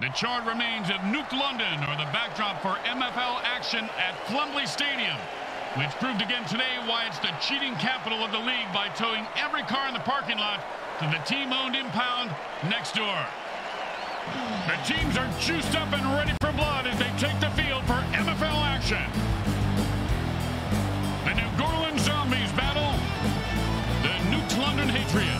The chart remains of Nuke London, or the backdrop for MFL action at Flumley Stadium, which proved again today why it's the cheating capital of the league by towing every car in the parking lot to the team-owned impound next door. The teams are juiced up and ready for blood as they take the field for MFL action. The New Goreleans Zombies battle the Nuke London Hatriots.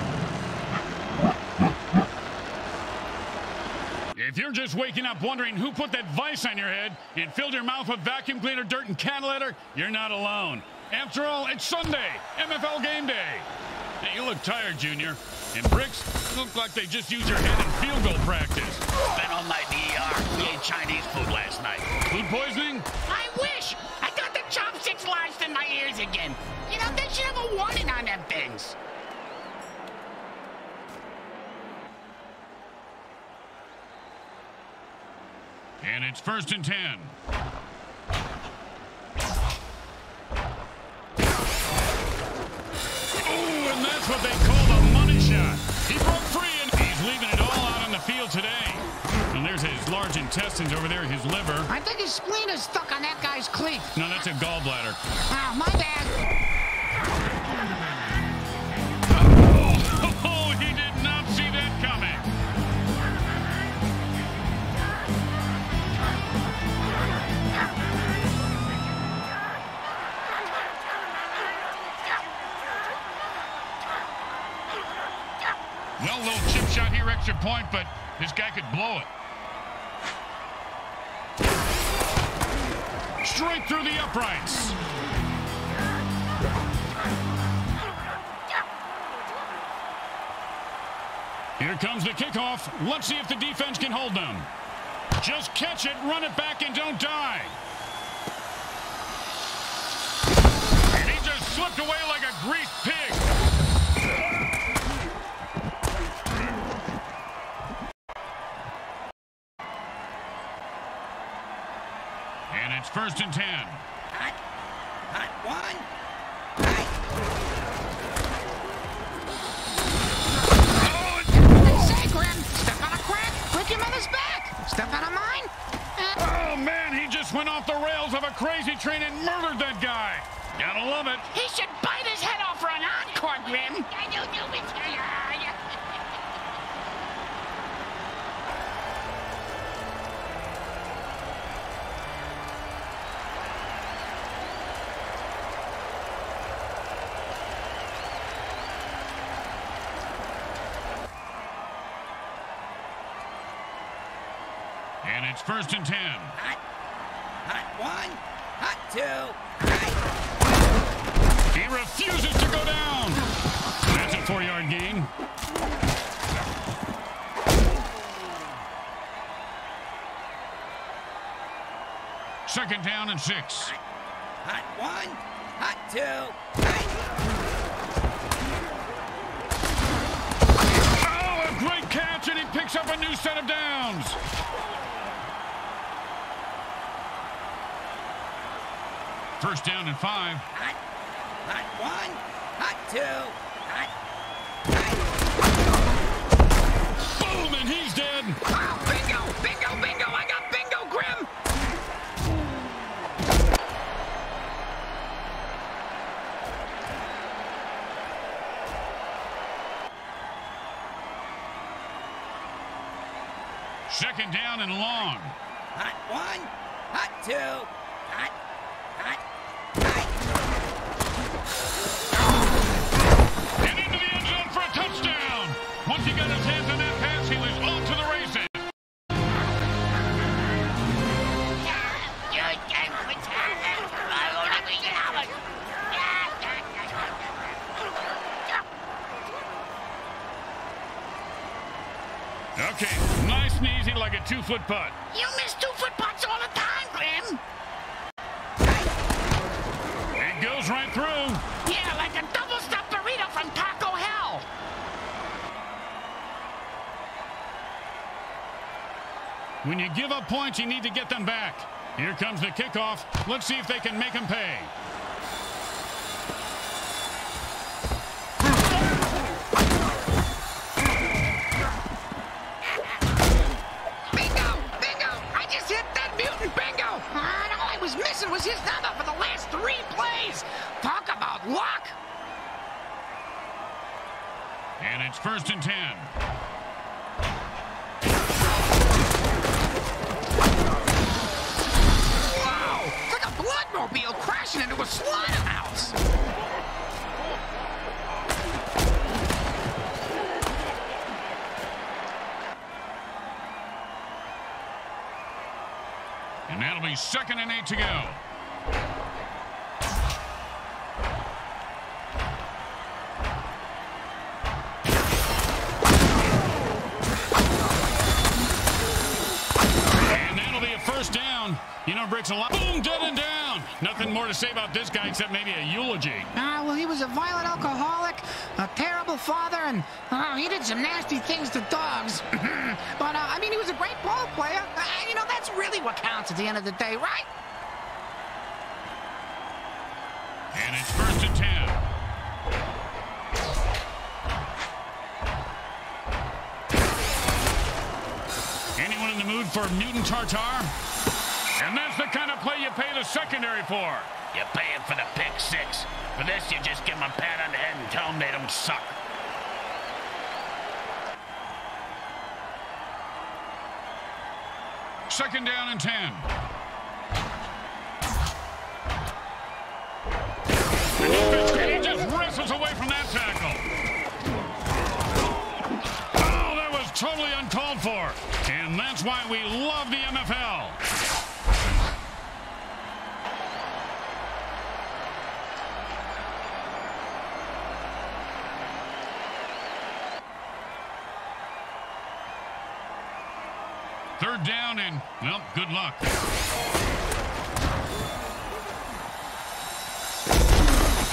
If you're just waking up wondering who put that vice on your head and filled your mouth with vacuum cleaner, dirt, and cat litter, you're not alone. After all, it's Sunday, MFL game day. Hey, you look tired, Junior. And Bricks look like they just used your head in field goal practice. Been all night in the ER. We ate Chinese food last night. Food poisoning? I wish! I got the chopsticks lodged in my ears again. You know, they should have a warning on them things. And it's first and ten. Oh, and that's what they call a money shot. He broke free, and he's leaving it all out on the field today. And there's his large intestines over there, his liver. I think his spleen is stuck on that guy's cleat. No, that's a gallbladder. Ah, my bad. Shot extra point, but this guy could blow it. Straight through the uprights. Here comes the kickoff. Let's see if the defense can hold them. Just catch it, run it back, and don't die. And he just slipped away like a greased pig. And it's first and ten. Hot, hot one. Oh, it's- They say, Grim, step on a crack, break your mother's back. Step on a mine. Uh, oh, man, he just went off the rails of a crazy train and murdered that guy. Gotta love it. He should bite his head off for an encore, Grim. I don't know which And it's first and ten. Hot, hot one, hot two, hot. He refuses to go down. That's a four-yard gain. Second down and six. Hot one, hot two, hot. Oh, a great catch, and he picks up a new set of downs. First down and five. Hot, hot one, hot two, hot, hot. Boom, and he's dead. oh, bingo, bingo, bingo. I got bingo, Grim. Second down and long. Hot one, hot two, hot, got his hands on that pass, he was off to the races. Okay, nice and easy like a two-foot putt. You miss two foot putts all the time, Grim. It goes right through. When you give up points, you need to get them back. Here comes the kickoff. Let's see if they can make them pay. Bingo! Bingo! I just hit that mutant bingo! And all I was missing was his number for the last three plays! Talk about luck! And it's first and ten. Bloodmobile crashing into a slaughterhouse! And that'll be second and eight to go. And that'll be a first down. You know, Bricks a lot. Boom. Nothing more to say about this guy except maybe a eulogy. Ah, well, he was a violent alcoholic, a terrible father, and uh, he did some nasty things to dogs. but, uh, I mean, he was a great ball player. Uh, you know, that's really what counts at the end of the day, right? And it's first and ten. Anyone in the mood for mutant tartar? And that's the kind of play you pay the secondary for. You pay him for the pick six. For this, you just give him a pat on the head and tell him they don't suck. Second down and ten. The he just wrestles away from that tackle. Oh, that was totally uncalled for. And that's why we love the MFL. Third down and, well, good luck.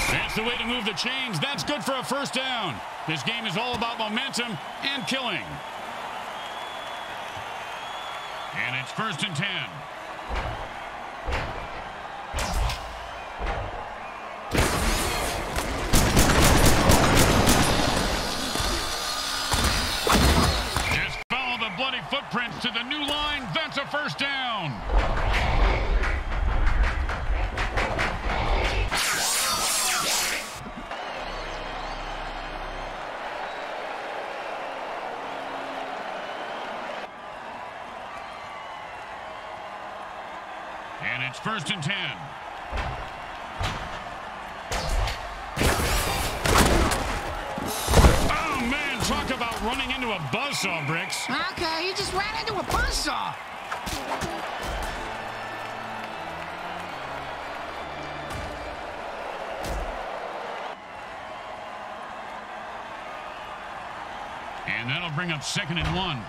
That's the way to move the chains. That's good for a first down. This game is all about momentum and killing. And it's first and ten. Footprints to the new line. That's a first down. And it's first and ten. Oh, about running into a buzzsaw, Bricks. Okay, he just ran into a buzzsaw. And that'll bring up second and one.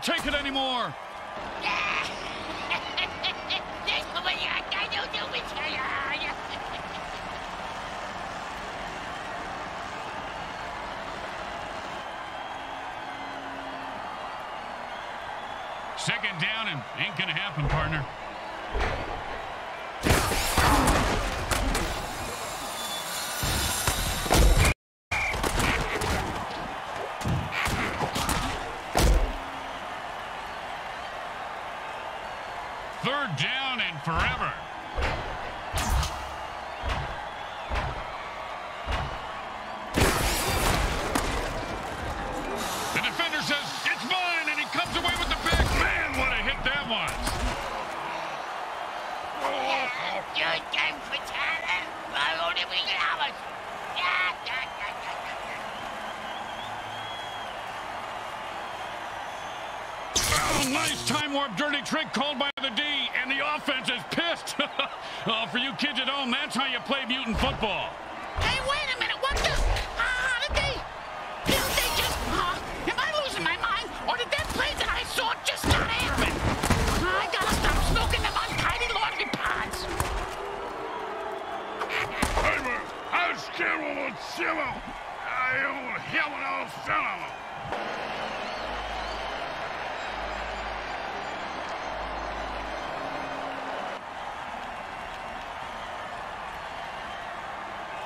To take it anymore. Second down and ain't going to happen, partner. Warp dirty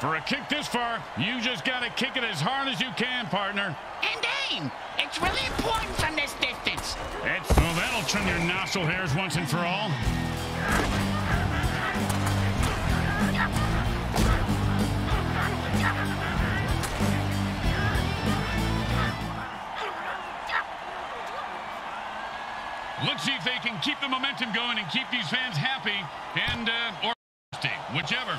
For a kick this far, you just got to kick it as hard as you can, partner. And aim. It's really important from this distance. It's, well, that'll trim your nostril hairs once and for all. Let's see if they can keep the momentum going and keep these fans happy and, uh, or whichever.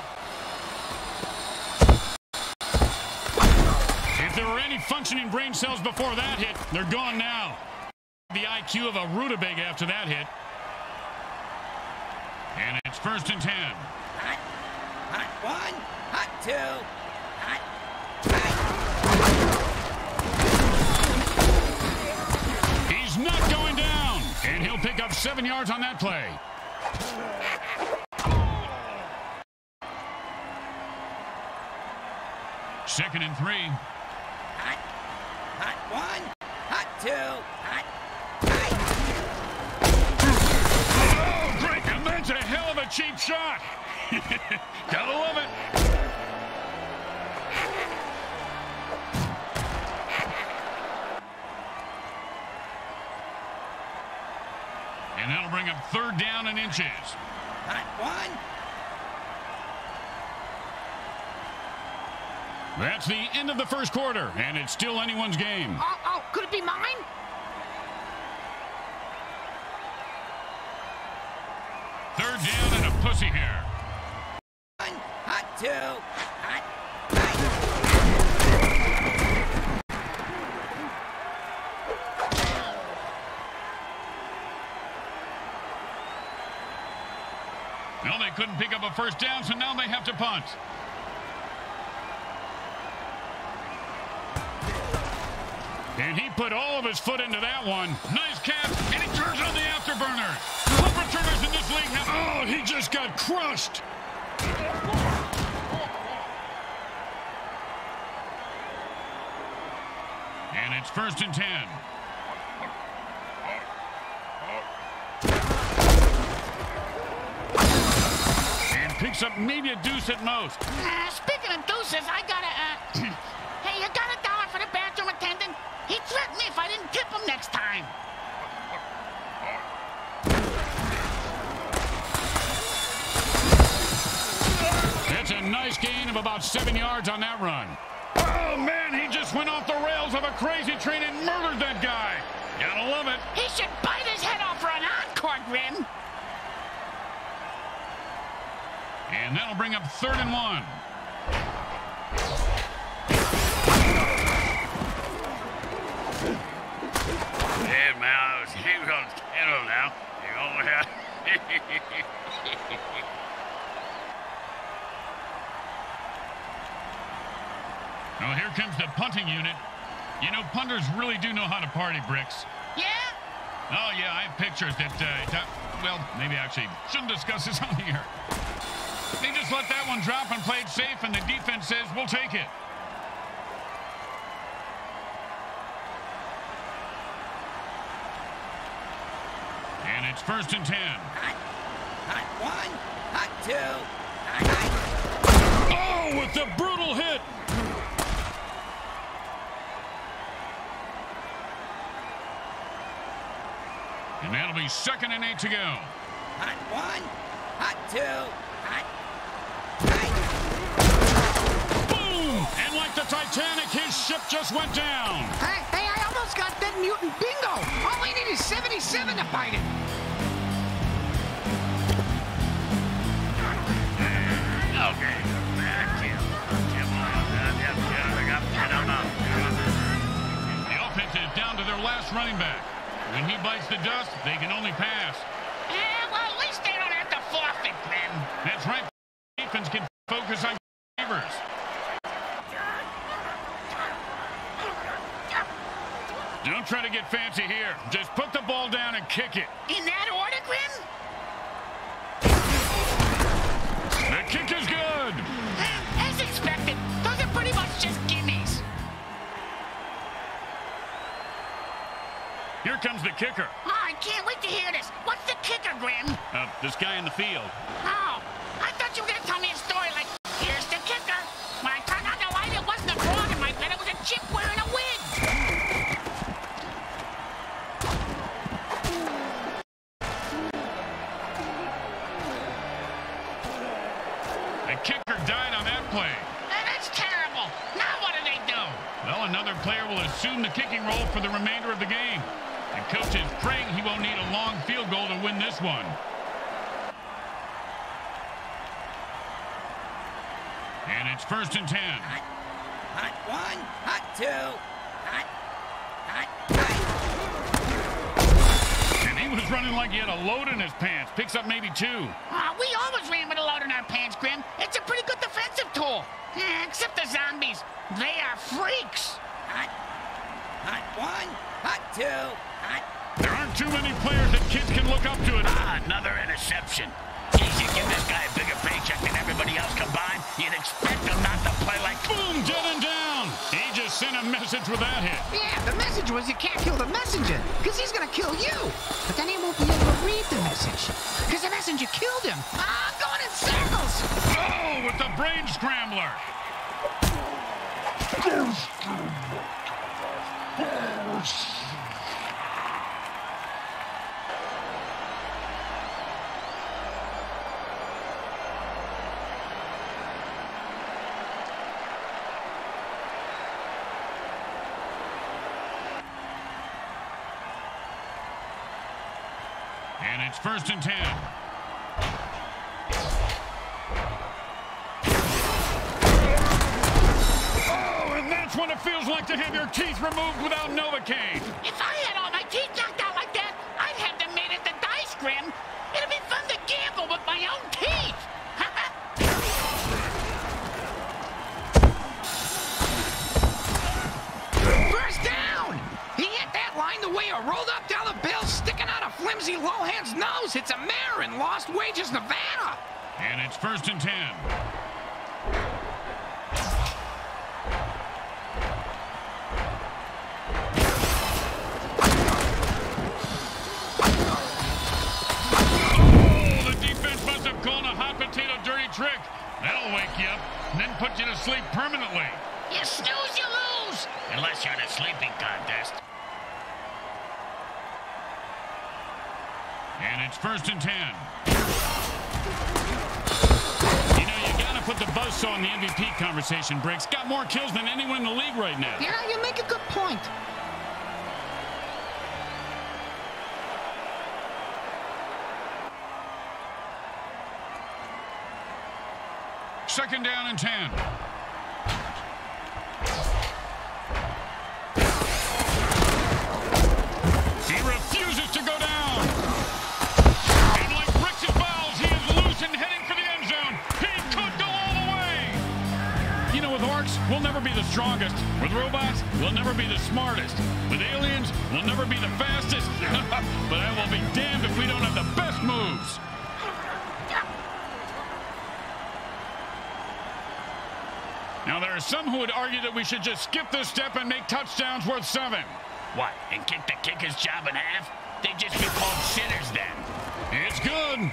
If there were any functioning brain cells before that hit, they're gone now. The IQ of a rutabaga after that hit. And it's first and ten. Hot, hot one, hot two, hot, hot. He's not going down. And he'll pick up seven yards on that play. Second and three. Hot, hot one, two, hot. Oh, great. And that's a hell of a cheap shot. Gotta love it. And that'll bring up third down and inches. Hot one. That's the end of the first quarter, and it's still anyone's game. Oh, could it be mine? Third down and a pussy here. One, hot two, hot, hot. No, they couldn't pick up a first down, so now they have to punt. And he put all of his foot into that one. Nice catch, and he turns on the afterburner. Punt returners in this league have... Oh, he just got crushed. And it's first and ten. And picks up maybe a deuce at most. Uh, speaking of deuces, I gotta, uh... hey, you got a dollar for the bathroom attendant? He threatened me if I didn't tip him next time. That's a nice gain of about seven yards on that run. Oh, man, he just went off the rails of a crazy train and murdered that guy. Gotta love it. He should bite his head off for an encore Grim. And that'll bring up third and one. Hey, man, I was hanging on the kettle now. You yeah. Well, here comes the punting unit. You know, punters really do know how to party, Bricks. Yeah? Oh, yeah, I have pictures that, uh, that well, maybe actually shouldn't discuss this on here. They just let that one drop and played safe, and the defense says, we'll take it. And it's first and ten. Hot, hot one, hot two, hot, hot. Oh, with the brutal hit. And that'll be second and eight to go. Hot one, hot two, hot, hot. Boom! And like the Titanic, his ship just went down. Hey, hey, I almost got that mutant bingo. All I need is 77 to bite it. Last running back. When he bites the dust, they can only pass. Eh, well, at least they don't have to forfeit, Grim. That's right. Defense can focus on receivers. Don't try to get fancy here. Just put the ball down and kick it. Comes the kicker. Oh, I can't wait to hear this. What's the kicker, Grim? Uh, this guy in the field. Oh, I thought you were going to tell me a story like, here's the kicker. When I turned on the light, it wasn't a frog in my bed, it was a chip wearing a wig. The kicker died on that play. That's terrible. Now what do they do? Well, another player will assume the kicking role for the remainder it's first and ten. Hot, hot one, hot two, hot, hot, hot. And he was running like he had a load in his pants. Picks up maybe two. Ah, we always ran with a load in our pants, Grim. It's a pretty good defensive tool. Eh, except the zombies. They are freaks. Hot, hot one, hot two, hot. There aren't too many players that kids can look up to it. Ah, another interception. Geez, you give this guy a bigger paycheck than everybody else combined, you'd expect him not to play like... Boom, dead and down. He just sent a message with that hit. Yeah, the message was you can't kill the messenger, because he's gonna kill you. But then he won't be able to read the message, because the messenger killed him. Ah, I'm going in circles. Oh, with the brain scrambler. And it's first and ten. Oh, and that's when it feels like to have your teeth removed without Novocaine. If I had all my teeth knocked out like that, I'd have them made into dice, Grim. Lohan's nose hits a mayor in Lost Wages, Nevada. And it's first and ten. Oh, the defense must have called a hot potato dirty trick. That'll wake you up and then put you to sleep permanently. you snooze, you lose. Unless you're in a sleeping contest. It's first and ten. You know, you got to put the buzzsaw in the MVP conversation, Bricks. Got more kills than anyone in the league right now. Yeah, you make a good point. Second down and 10. Be the strongest. With robots, we'll never be the smartest. With aliens, we'll never be the fastest. but I will be damned if we don't have the best moves. Now, there are some who would argue that we should just skip this step and make touchdowns worth seven. What, and kick the kicker's job in half? They'd just be called sitters then. It's good.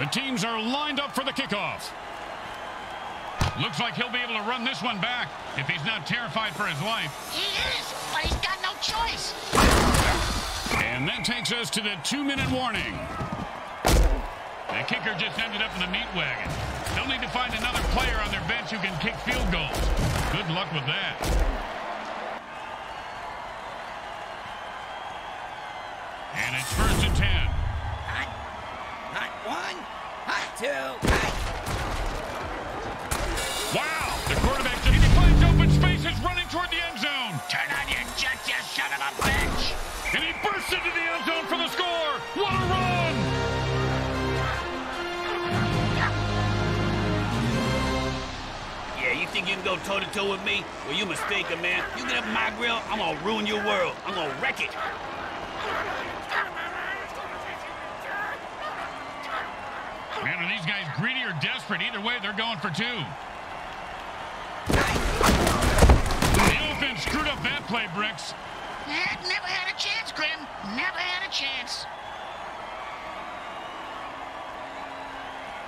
The teams are lined up for the kickoff. Looks like he'll be able to run this one back if he's not terrified for his life. He is, but he's got no choice. And that takes us to the two-minute warning. The kicker just ended up in the meat wagon. They'll need to find another player on their bench who can kick field goals. Good luck with that. And it's first and ten. One, hot two, hot. Wow, The quarterback just he finds open spaces running toward the end zone. Turn on your jet, you son of a bitch! And he bursts into the end zone for the score. What a run! Yeah, you think you can go toe-to-toe with me? Well, you mistaken, man. You get up my grill, I'm gonna ruin your world. I'm gonna wreck it. Man, are these guys greedy or desperate? Either way, they're going for two. The offense screwed up that play, Bricks. Eh, never had a chance, Grim. Never had a chance.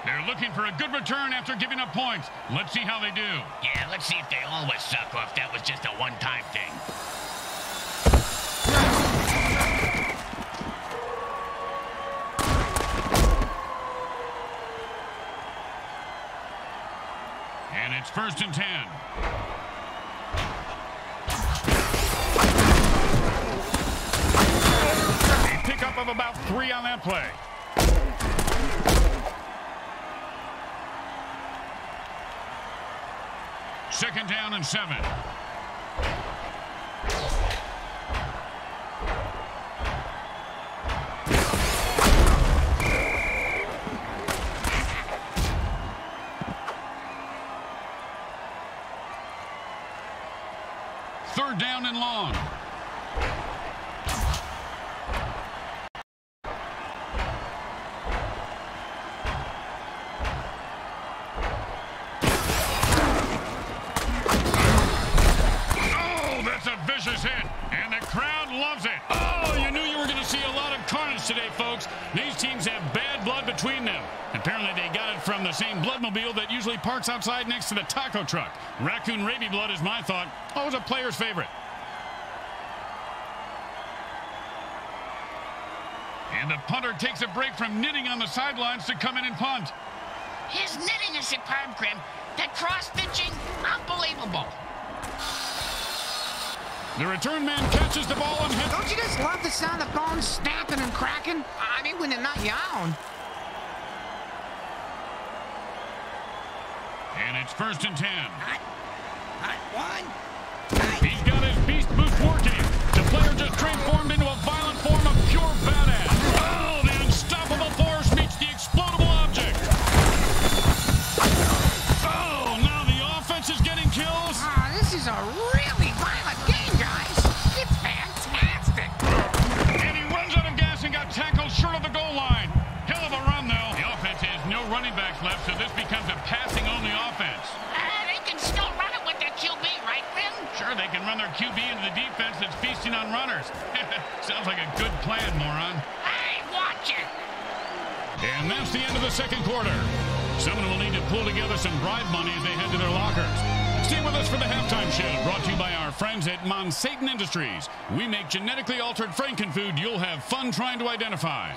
They're looking for a good return after giving up points. Let's see how they do. Yeah, let's see if they always suck or if that was just a one-time thing. First and ten. A pickup of about three on that play. Second down and seven. Long. Oh, that's a vicious hit, and the crowd loves it. Oh, you knew you were going to see a lot of carnage today, folks. These teams have bad blood between them. Apparently, they got it from the same bloodmobile that usually parks outside next to the taco truck. Raccoon Raby blood is my thought. Always a player's favorite. And the punter takes a break from knitting on the sidelines to come in and punt. His knitting is superb, Grim. That cross-stitching, unbelievable. The return man catches the ball and hits. Don't you just love the sound of bones snapping and cracking? I mean, when they're not yawn. And it's first and ten. Hot, hot one. Hot. He's got his beast boost working. The player just transformed run their QB into the defense that's feasting on runners. Sounds like a good plan, moron. Hey, watch it. And that's the end of the second quarter. Someone will need to pull together some bribe money as they head to their lockers. Stay with us for the halftime show, brought to you by our friends at Monsatan Industries. We make genetically altered frankenfood you'll have fun trying to identify.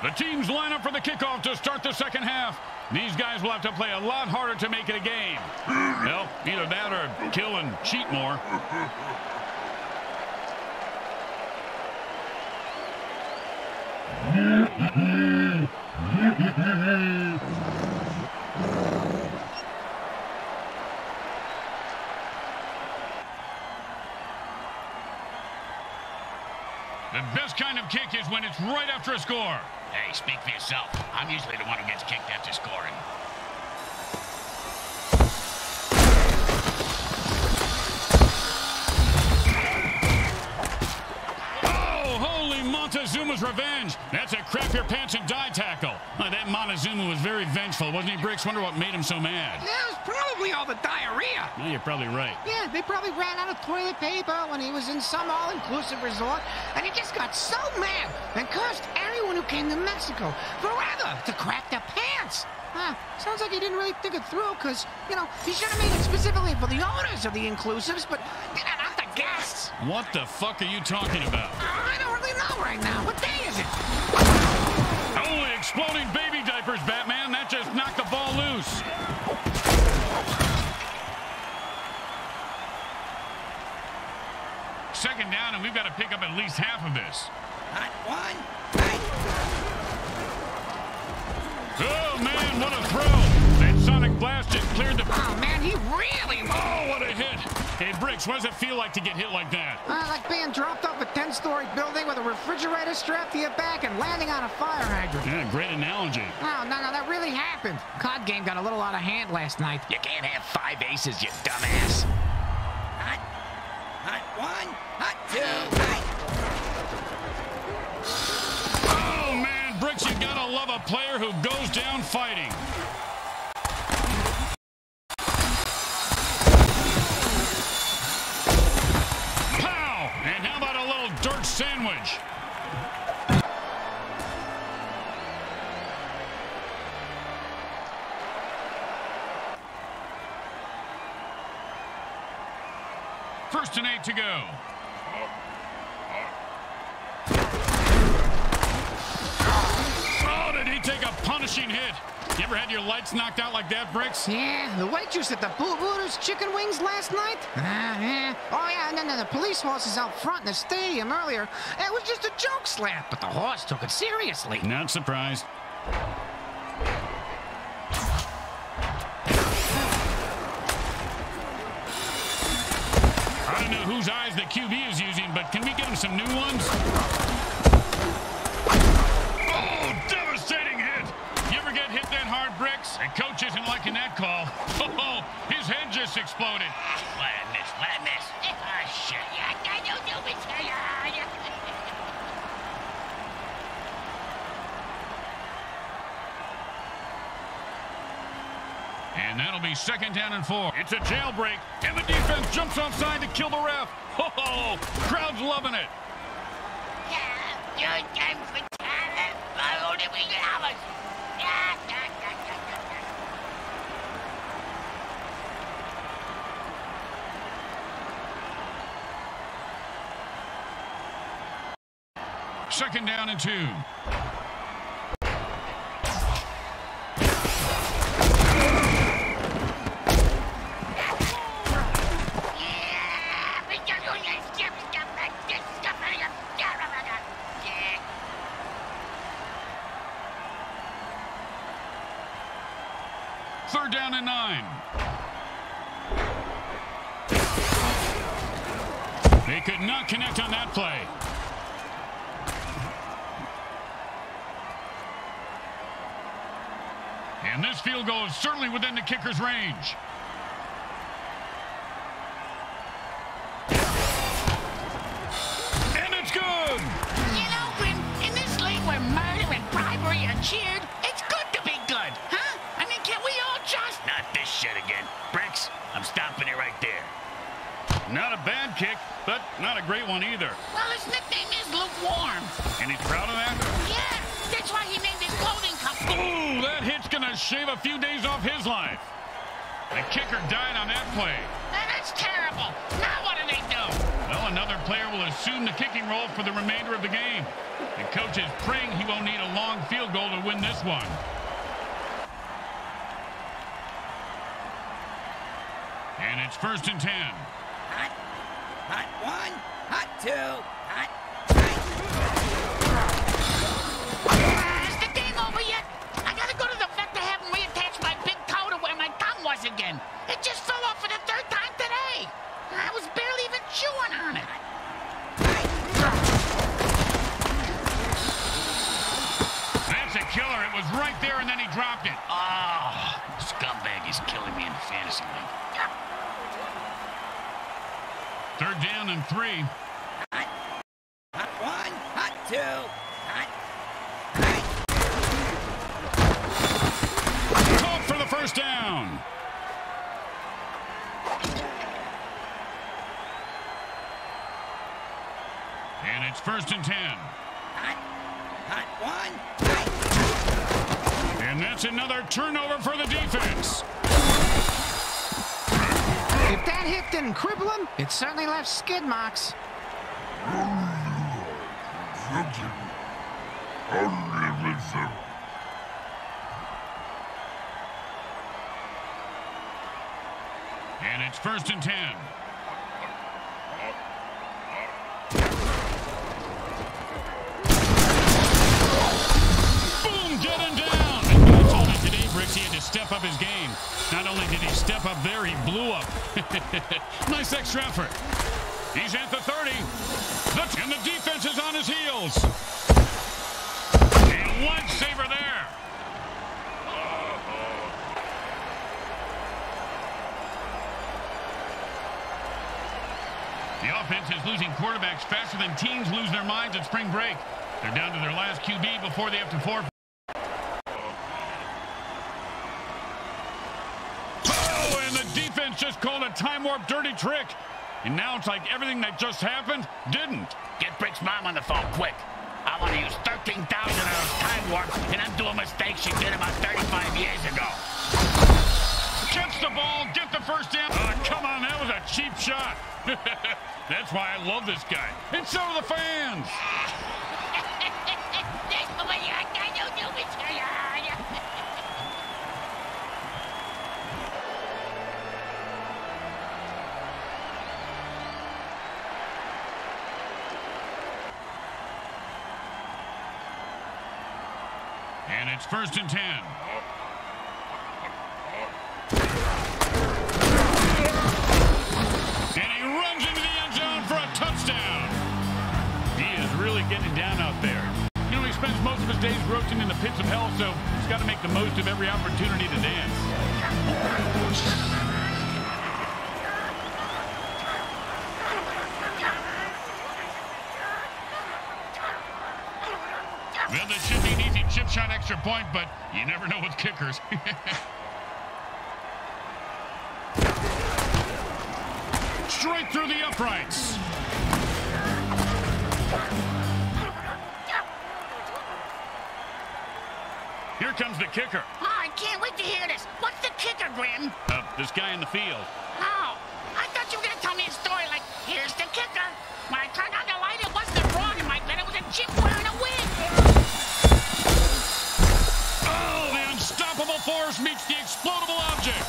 The teams line up for the kickoff to start the second half. These guys will have to play a lot harder to make it a game. Well, either that or kill and cheat more. The best kind of kick is when it's right after a score. Hey, speak for yourself. I'm usually the one who gets kicked after scoring. Oh, holy Montezuma's revenge. That's a crap your pants and die tackle. Uh, that Montezuma was very vengeful, wasn't he, Bricks? Wonder what made him so mad. That was probably all the diarrhea. Well, you're probably right. Yeah, they probably ran out of toilet paper when he was in some all-inclusive resort, and he just got so mad and cursed everyone who came to Mexico forever to crap their pants. Huh, sounds like he didn't really think it through, because, you know, he should have made it specifically for the owners of the inclusives, but not the guests. What the fuck are you talking about? I don't really know right now. What day is it? Exploding baby diapers, Batman. That just knocked the ball loose. Second down, and we've got to pick up at least half of this. Hot one. Oh, man, what a throw. That sonic blast just cleared the... Oh, man, he really... Oh, what a hit. Hey, Bricks, what does it feel like to get hit like that? Uh, like being dropped off a 10-story building with a refrigerator strapped to your back and landing on a fire hydrant. Yeah, great analogy. Oh, no, no, that really happened. COD game got a little out of hand last night. You can't have five aces, you dumbass. Hot, hot one, hot two, hot. Oh, man, Bricks, you gotta love a player who goes down fighting. Dirt sandwich? First and eight to go. Did he take a punishing hit? You ever had your lights knocked out like that, Bricks? Yeah, the waitress at the Boo Booters chicken wings last night? Ah, yeah. Oh, yeah, and then the police horses out front in the stadium earlier. It was just a joke slap, but the horse took it seriously. Not surprised. I don't know whose eyes the QB is using, but can we get him some new ones? The coach isn't liking that call. Oh, his head just exploded. Madness, madness. Ah, shit. Yeah, I don't. Yeah, yeah. And that'll be second down and four. It's a jailbreak, and the defense jumps offside to kill the ref. Oh, crowd's loving it. Yeah, you're done for talent. I only we get hours. Yeah, yeah, yeah, yeah, yeah, yeah. Second down and two. Is certainly within the kicker's range. First and ten. Hot, hot one, hot two, hot, hot. Is the game over yet? I gotta go to the vet to have him reattach my big toe to where my tongue was again. It just fell off for the third time today. I was barely even chewing on it. That's a killer. It was right there, and then he dropped it. Oh, scumbag is killing me in the fantasy league. Third down and three. Hot, hot one, hot two, hot, hot. Caught for the first down. And it's first and ten. Hot, hot one, hot. And that's another turnover for the defense. If that hit didn't cripple him, it certainly left skid marks. And it's first and ten. Up his game. Not only did he step up there, he blew up. nice extra effort. He's at the 30. The, and the defense is on his heels. And one saver there. The offense is losing quarterbacks faster than teams lose their minds at spring break. They're down to their last QB before they have to forfeit. Oh, and the defense just called a time warp dirty trick. And now it's like everything that just happened didn't. Get Brick's mom on the phone, quick. I want to use 13,000 of those time warps and undo a mistake she did about 35 years ago. Gets the ball, get the first down. Oh, come on, that was a cheap shot. That's why I love this guy. And so do the fans. it's first and ten. And he runs into the end zone for a touchdown. He is really getting down out there. You know, he spends most of his days roasting in the pits of hell, so he's got to make the most of every opportunity to dance. Well, this should be an easy chip shot extra point, but you never know with kickers. Straight through the uprights. Here comes the kicker. Oh, I can't wait to hear this. What's the kicker, Grim? Uh, this guy in the field. Oh, I thought you were going to tell me a story like, here's the kicker. Force meets the explodable object.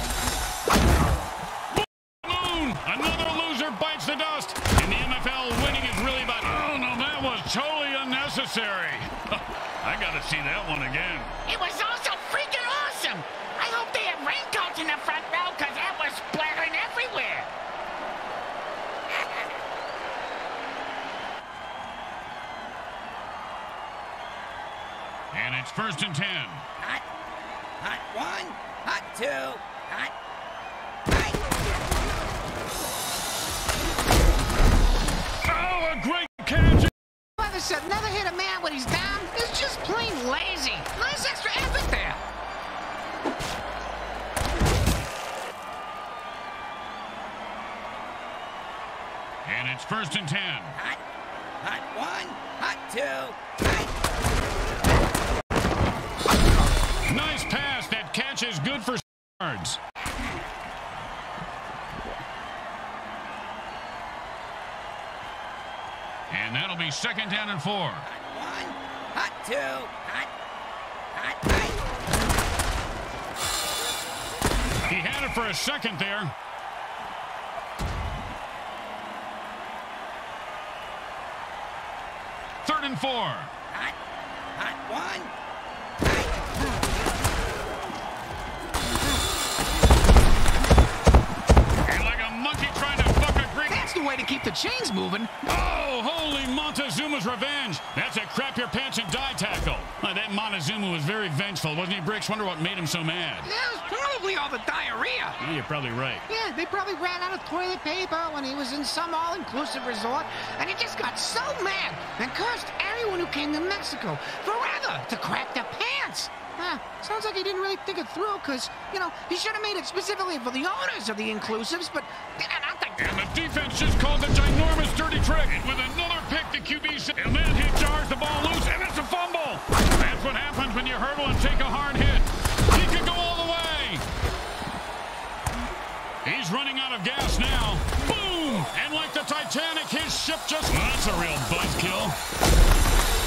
Moon, another loser bites the dust. In the MFL, winning is really about... Oh, no, that was totally unnecessary. I got to see that one again. It was also freaking awesome. I hope they have raincoats in the front row because that was splattering everywhere. And it's first and ten. Hot, two, second down and four. Hot one, hot two, hot, hot, hot. He had it for a second there. Third and four. The way to keep the chains moving. Oh, holy Montezuma's revenge. That's a crap your pants and die tackle. Uh, that Montezuma was very vengeful, wasn't he, Bricks? Wonder what made him so mad. That was probably all the diarrhea. Yeah, you're probably right. Yeah, they probably ran out of toilet paper when he was in some all-inclusive resort, and he just got so mad and cursed everyone who came to Mexico forever to crap their pants. Huh, sounds like he didn't really think it through, because, you know, he should have made it specifically for the owners of the inclusives, but not the... And the defense just called the ginormous dirty trick. And with another pick, the QB and then he jars the ball loose, and it's a fumble. That's what happens when you hurdle and take a hard hit. He could go all the way. He's running out of gas now. Boom! And like the Titanic, his ship just... That's a real buzzkill.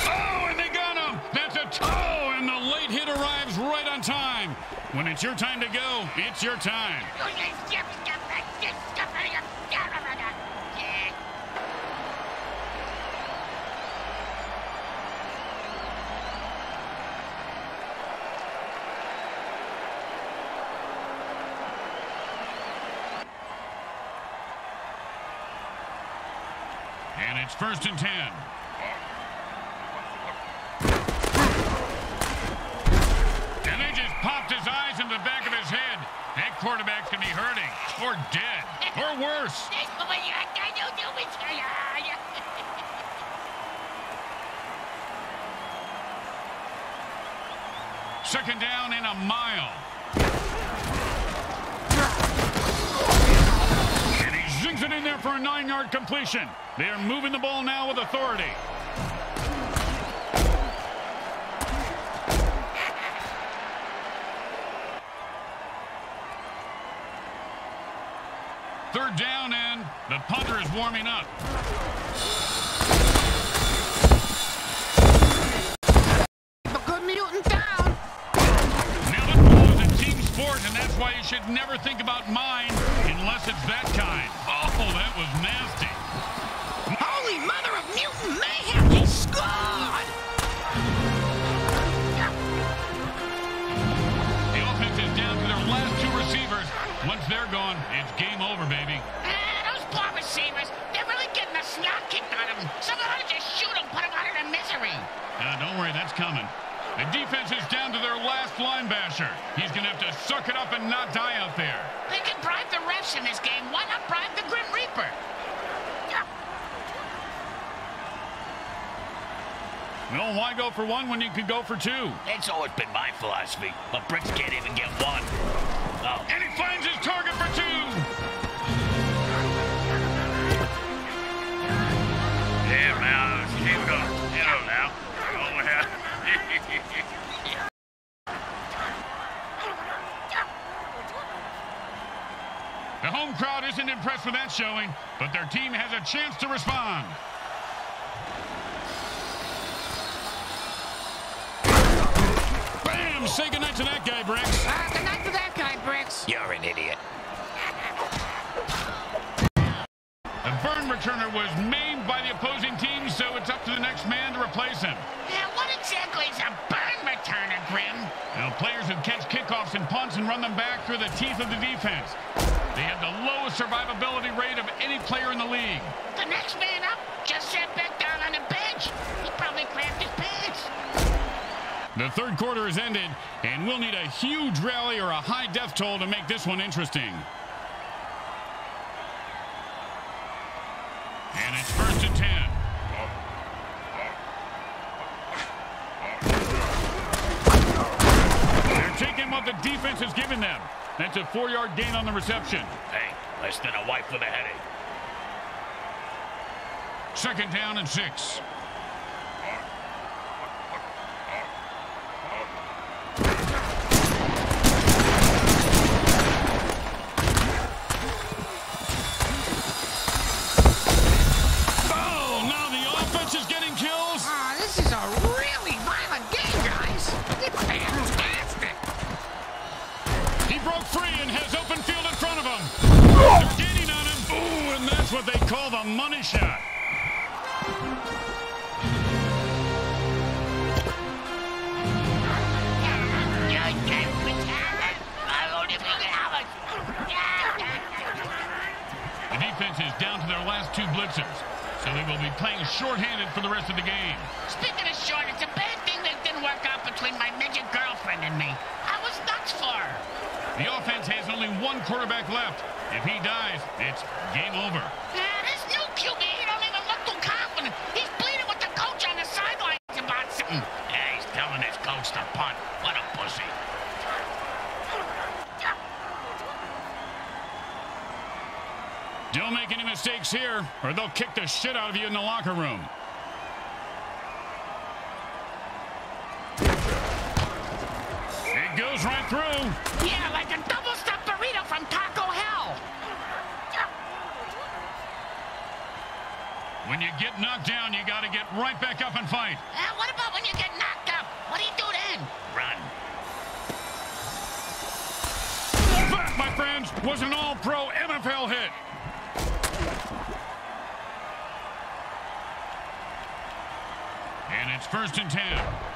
Oh, and they got him. That's a... Oh, and the late hit arrives right on time. When it's your time to go, it's your time. And it's first and ten. And they just popped his eyes in the back of his head. That quarterback's going to be hurting or dead or worse. Second down in a mile. And he zings it in there for a nine-yard completion. They are moving the ball now with authority. Third down, and the punter is warming up. The good mutant down. Now football is a team sport, and that's why you should never think about mine unless it's that kind. Coming. The defense is down to their last line basher. He's going to have to suck it up and not die out there. They can bribe the refs in this game. Why not bribe the Grim Reaper? Well, why go for one when you could go for two? That's always been my philosophy, but Bricks can't even get one. Oh, And he finds his target for two. The home crowd isn't impressed with that showing, but their team has a chance to respond. Bam! Say goodnight to that guy, Bricks. Uh, good night to that guy, Bricks. you're an idiot. The burn returner was maimed by the opposing team, so it's up to the next man to replace him. Yeah, what exactly is a burn returner, Grim? Now, players who catch kickoffs and punts and run them back through the teeth of the defense. They have the lowest survivability rate of any player in the league. The next man up just sat back down on the bench. He probably cramped his pants. The third quarter has ended, and we'll need a huge rally or a high death toll to make this one interesting. And it's first and ten. They're taking what the defense has given them. That's a four-yard gain on the reception. Hey, less than a wipe with a headache. Second down and six. For the rest of the game. Speaking of short, it's a bad thing that didn't work out between my midget girlfriend and me. I was nuts for her. The offense has only one quarterback left. If he dies, it's game over. Ah, this new QB, he don't even look too confident. He's bleeding with the coach on the sidelines about something. Yeah, he's telling his coach to punt. What a pussy. Don't make any mistakes here, or they'll kick the shit out of you in the locker room. Through. Yeah, like a double-stuffed burrito from Taco Hell. When you get knocked down, you got to get right back up and fight. Uh, what about when you get knocked up? What do you do then? Run. That, my friends, was an all-pro NFL hit. And it's first and ten.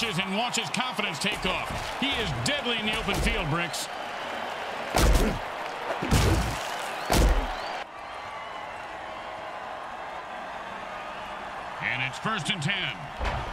watches and watches confidence take off. He is deadly in the open field, Bricks. And it's first and ten.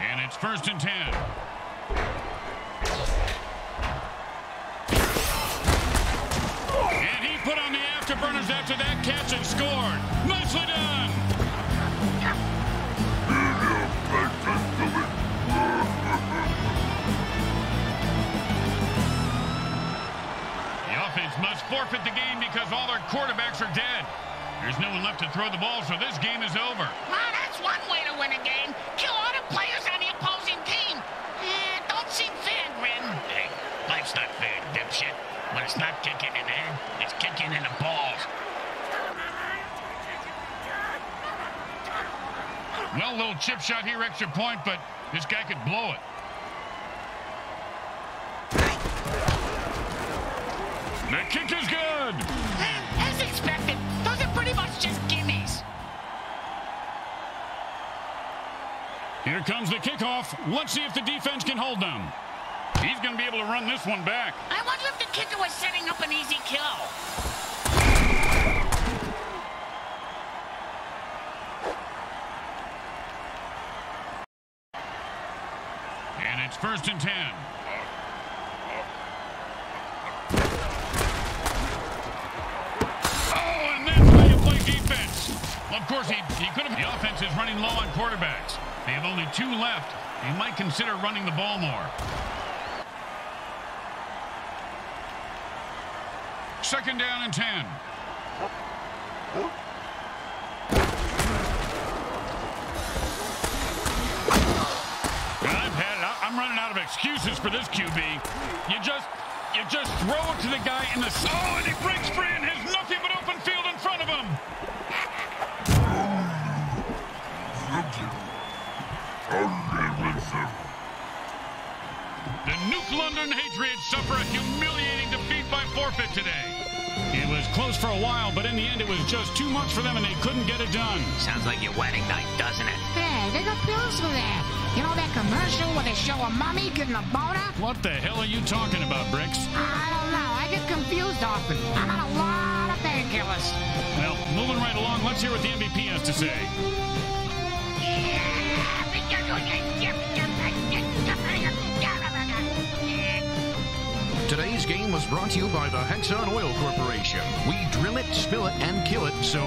And it's first and ten. And he put on the afterburners after that catch and scored. Nicely done. The offense must forfeit the game because all their quarterbacks are dead. There's no one left to throw the ball, so this game is over. Ah, that's one way to win a game. Kill all the players on the opposing team. Eh, don't seem fair, Grim. Hey, life's not fair, When it's not kicking in the head, it's kicking in the balls. Well, little chip shot here, extra point, but this guy could blow it. The kick is good. As expected, those are pretty much just gimmies. Here comes the kickoff. Let's see if the defense can hold them. He's going to be able to run this one back. I wonder if the kicker was setting up an easy kill. And it's first and ten. Oh, and that's how you play defense. Well, of course, he, he could have. The offense is running low on quarterbacks. They have only two left. They might consider running the ball more. Second down and ten. I've had it. I'm running out of excuses for this QB. You just, you just throw it to the guy in the. Oh, and he breaks free and has nothing but open field in front of him. The Nuke London Hatriots suffer a humiliating defeat by forfeit today. It was close for a while, but in the end, it was just too much for them, and they couldn't get it done. Sounds like your wedding night, doesn't it? Hey, they got pills for that. You know that commercial where they show a mummy getting a boner? What the hell are you talking about, Bricks? I don't know. I get confused often. I'm on a lot of painkillers. Well, moving right along, let's hear what the MVP has to say. Today's game was brought to you by the Hexon Oil Corporation. We drill it, spill it, and kill it, so.